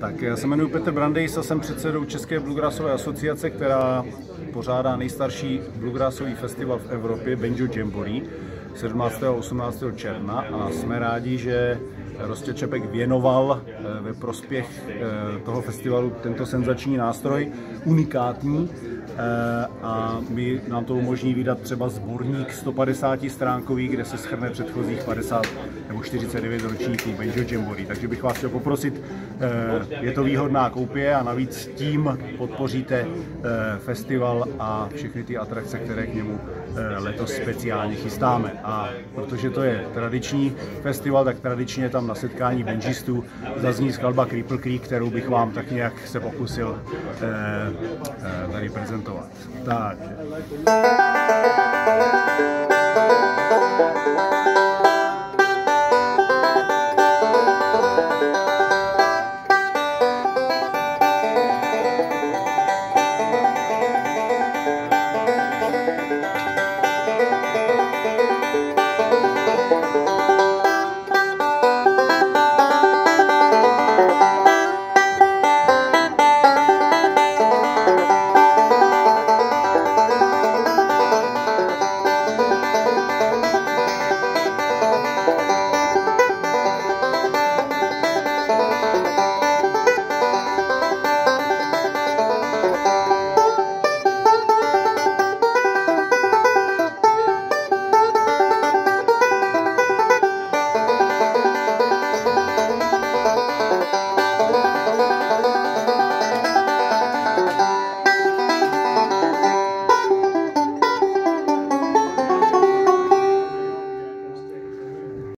Tak já se jmenuji Petr Brandejs a jsem předsedou České bluegrassové asociace, která pořádá nejstarší bluegrassový festival v Evropě, Benjo Jamboree, 17. a 18. června a jsme rádi, že Rostě Čepek věnoval eh, ve prospěch eh, toho festivalu tento senzační nástroj, unikátní, eh, a my nám to umožní vydat třeba sborník 150 stránkový, kde se schrne předchozích 50 nebo 49 ročníků Benjo Jamboree. Takže bych vás chtěl poprosit, je to výhodná koupě a navíc tím podpoříte festival a všechny ty atrakce, které k němu letos speciálně chystáme. A protože to je tradiční festival, tak tradičně tam na setkání benžistů zazní skladba Cripple Creek, kterou bych vám tak nějak se pokusil eh, eh, tady prezentovat. Tak.